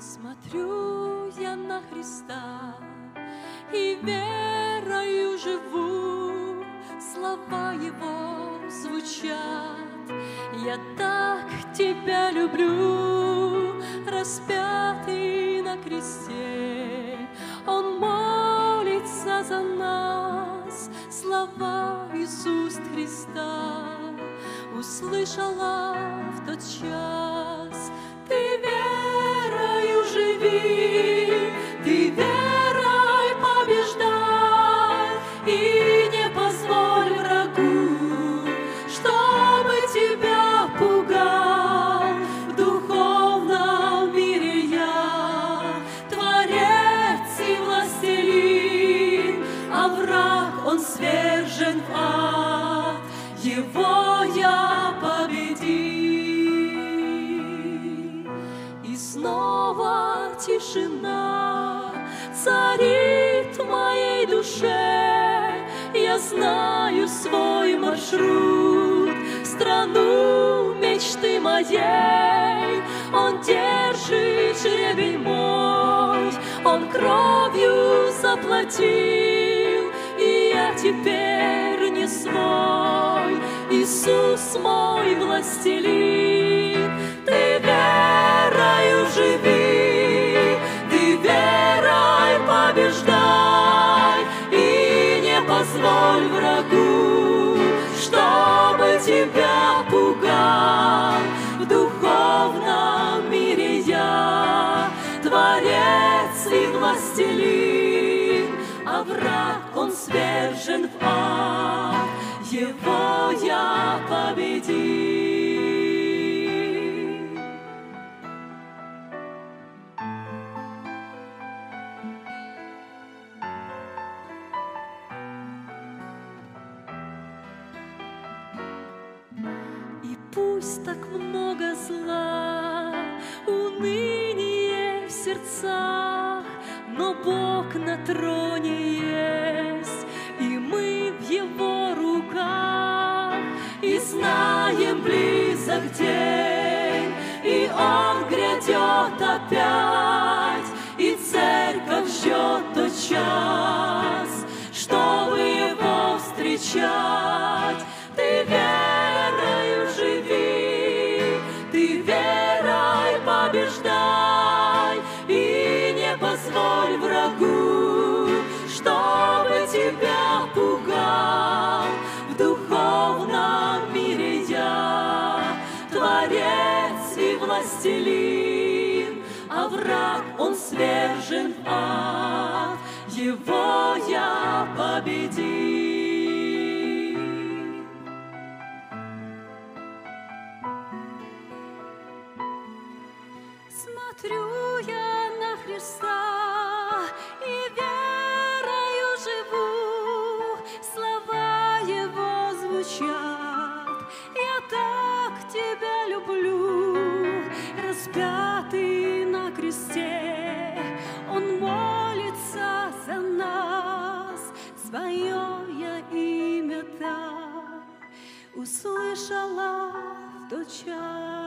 Смотрю я на Христа и верою живу, слова Его звучат. Я так Тебя люблю, распятый на кресте. Он молится за нас, слова уст Христа услышала в тот час. Ты верой побеждай, и не позволь врагу, чтобы тебя пугал. Духовном мире я творец и властелин, а враг он свержен ад, его я победил. Снова тишина царит в моей душе. Я знаю свой маршрут страну мечты моей. Он держит жребень мой, он кровью заплатил, и я теперь не свой. Иисус мой властелин, тебя пугал. В духовном мире я творец и властелин, а враг он свержен в ад, его я победил. И пусть так много зла, уныние в сердцах, но Бог на троне есть, и мы в Его руках, и знаем близок день, и Он грядет опять, и церковь ждет тот час, чтобы Его встречать. не позволь врагу, чтобы тебя пугал. В духовном мире я творец и властелин, а враг он свержен в ад, его я победил. смотрю и верою живу, слова его звучат. Я так тебя люблю, распятый на кресте, он молится за нас, свое имя так услышала в тот час.